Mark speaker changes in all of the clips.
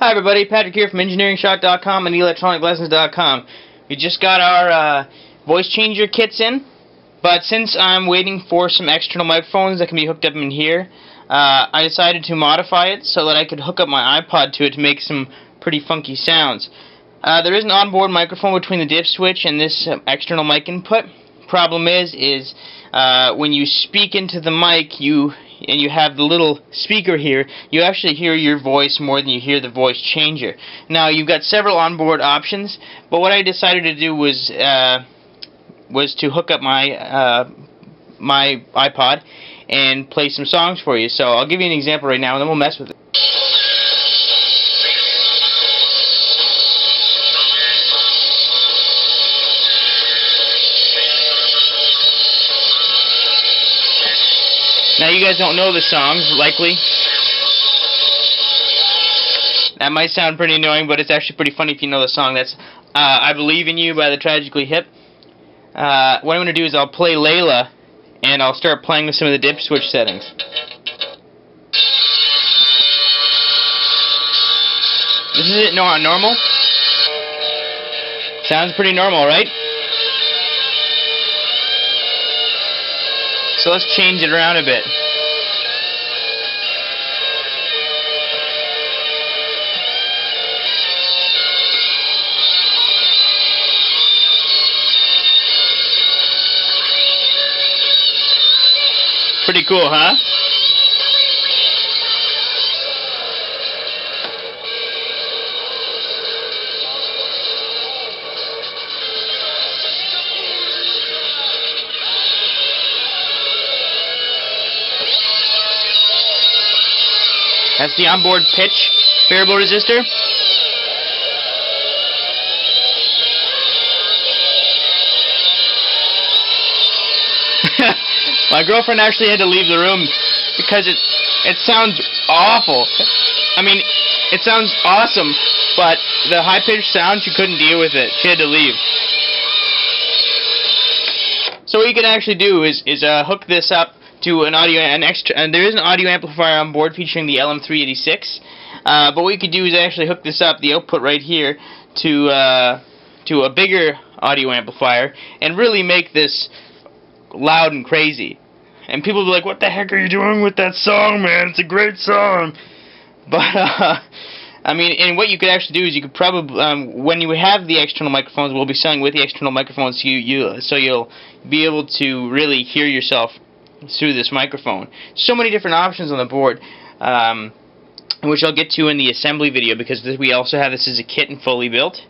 Speaker 1: Hi everybody, Patrick here from EngineeringShock.com and ElectronicLessons.com. We just got our uh, voice changer kits in, but since I'm waiting for some external microphones that can be hooked up in here, uh, I decided to modify it so that I could hook up my iPod to it to make some pretty funky sounds. Uh, there is an onboard microphone between the dip switch and this uh, external mic input. Problem is, is uh, when you speak into the mic, you and you have the little speaker here, you actually hear your voice more than you hear the voice changer. Now you've got several onboard options, but what I decided to do was uh, was to hook up my uh, my iPod and play some songs for you. So I'll give you an example right now, and then we'll mess with it. Now you guys don't know the song, likely. That might sound pretty annoying, but it's actually pretty funny if you know the song. That's uh, I Believe in You by the Tragically Hip. Uh, what I'm going to do is I'll play Layla, and I'll start playing with some of the dip switch settings. This is it no, normal. Sounds pretty normal, right? So let's change it around a bit. Pretty cool, huh? That's the onboard pitch variable resistor. My girlfriend actually had to leave the room because it it sounds awful. I mean, it sounds awesome, but the high pitched sound she couldn't deal with it. She had to leave. So what you can actually do is is uh, hook this up to an audio an extra and there is an audio amplifier on board featuring the LM386. Uh, but what you could do is actually hook this up, the output right here, to uh, to a bigger audio amplifier and really make this loud and crazy. And people will be like, "What the heck are you doing with that song, man? It's a great song." But uh, I mean, and what you could actually do is you could probably, um, when you have the external microphones, we'll be selling with the external microphones, you you so you'll be able to really hear yourself through this microphone. So many different options on the board. Um, which I'll get to in the assembly video because this, we also have this as a kit and fully built.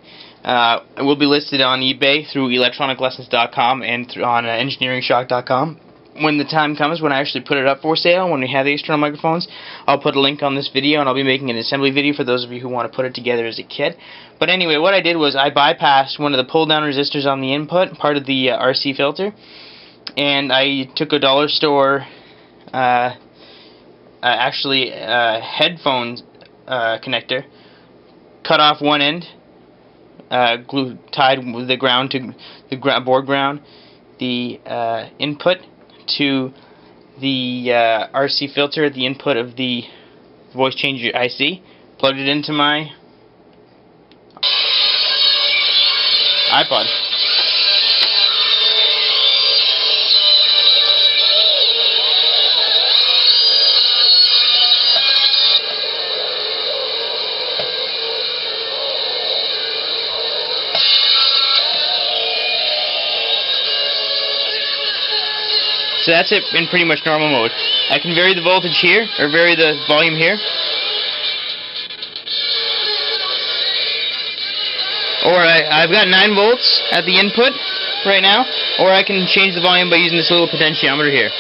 Speaker 1: Uh, it will be listed on eBay through electroniclessons.com and through, on uh, engineeringshock.com. When the time comes when I actually put it up for sale, when we have the external microphones, I'll put a link on this video and I'll be making an assembly video for those of you who want to put it together as a kit. But anyway, what I did was I bypassed one of the pull-down resistors on the input, part of the uh, RC filter, and I took a dollar store uh, uh, actually uh, headphone uh, connector, cut off one end, uh, glue tied the ground to the board ground, the input to the RC filter the input of the voice changer IC, plugged it into my iPod. So that's it in pretty much normal mode. I can vary the voltage here, or vary the volume here. Or I, I've got 9 volts at the input right now, or I can change the volume by using this little potentiometer here.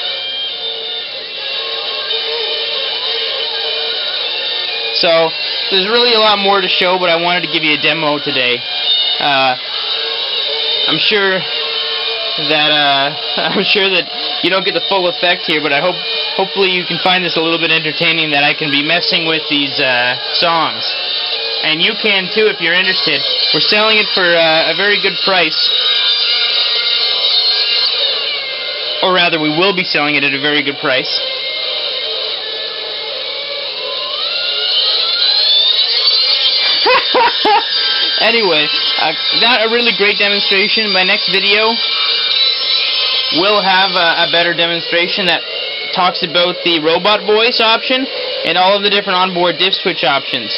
Speaker 1: So, there's really a lot more to show, but I wanted to give you a demo today. Uh, I'm sure that uh, I'm sure that you don't get the full effect here, but I hope hopefully you can find this a little bit entertaining that I can be messing with these uh, songs. And you can too if you're interested. We're selling it for uh, a very good price. Or rather, we will be selling it at a very good price. anyway, uh, a really great demonstration. My next video will have a, a better demonstration that talks about the robot voice option and all of the different onboard dip switch options.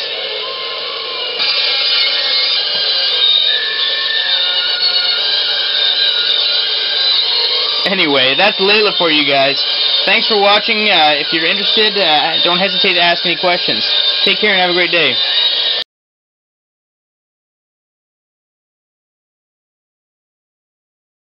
Speaker 1: Anyway, that's Layla for you guys. Thanks for watching. Uh, if you're interested, uh, don't hesitate to ask any questions. Take care and have a great day.